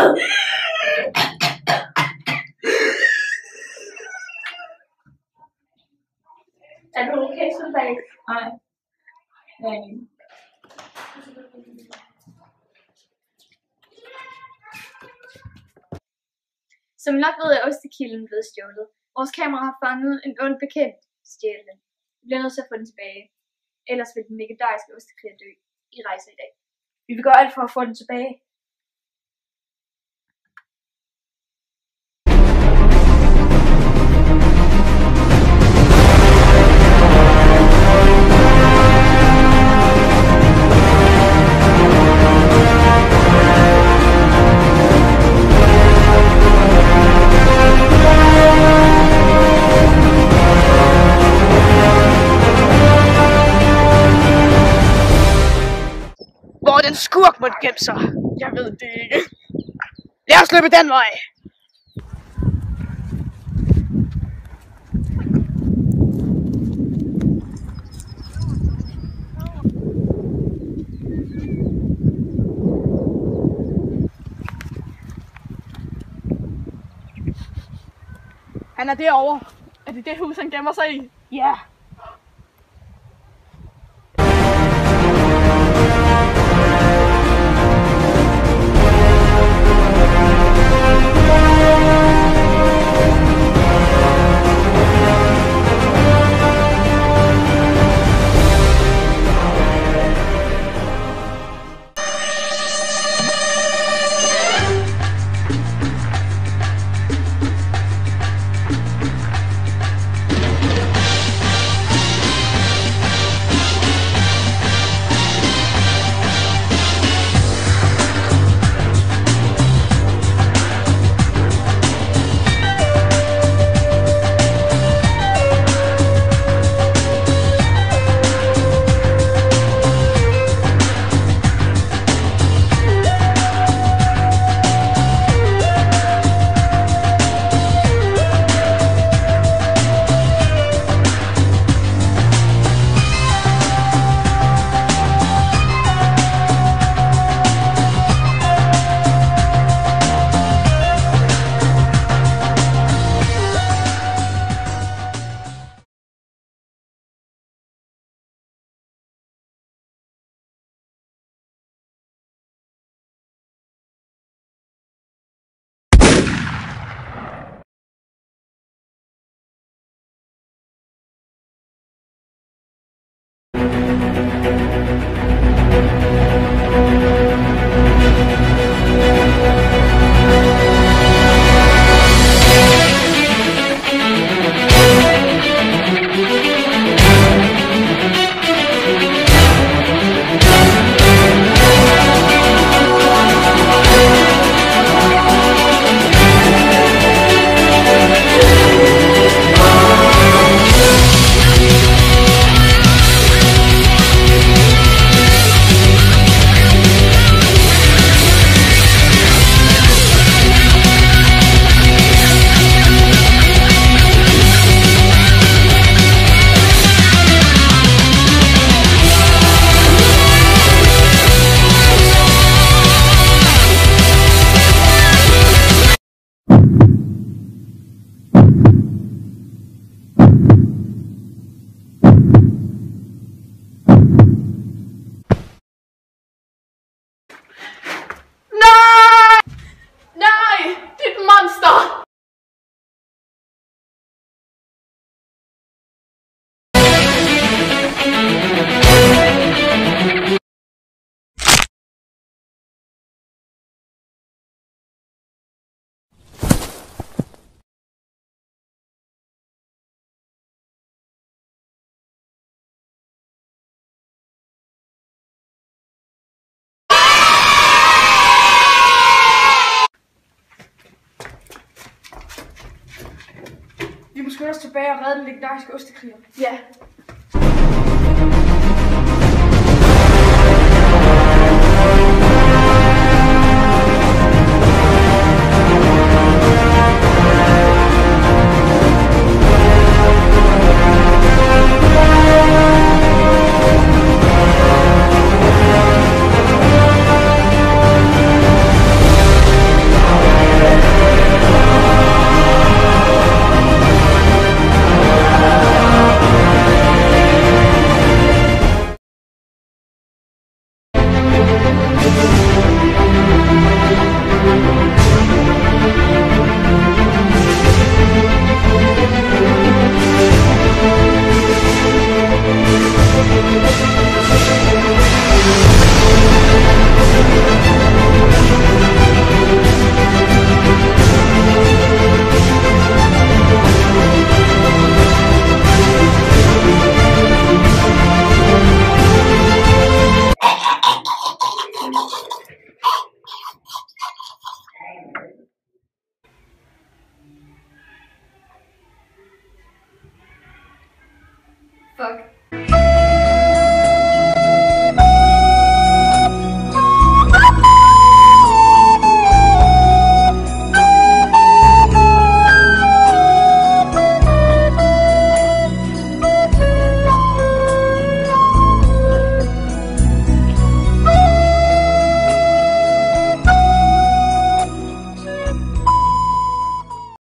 Er du okay, soldat? Nej. Nej. Som nok ved jeg, er ostekilden blevet stjålet. Vores kamera har fanget en ond bekendt stjæle. Vi bliver nødt til at få den tilbage. Ellers vil den legendariske ostekrig dø i rejse i dag. Vi vil gøre alt for at få den tilbage. Gemme sig. Jeg ved det ikke. Lad os løbe den vej. Han er derovre. Er det det hus, han gemmer sig i? Ja. Nej! Os tilbage og redde den legendariske ostekriger. Ja, Fuck.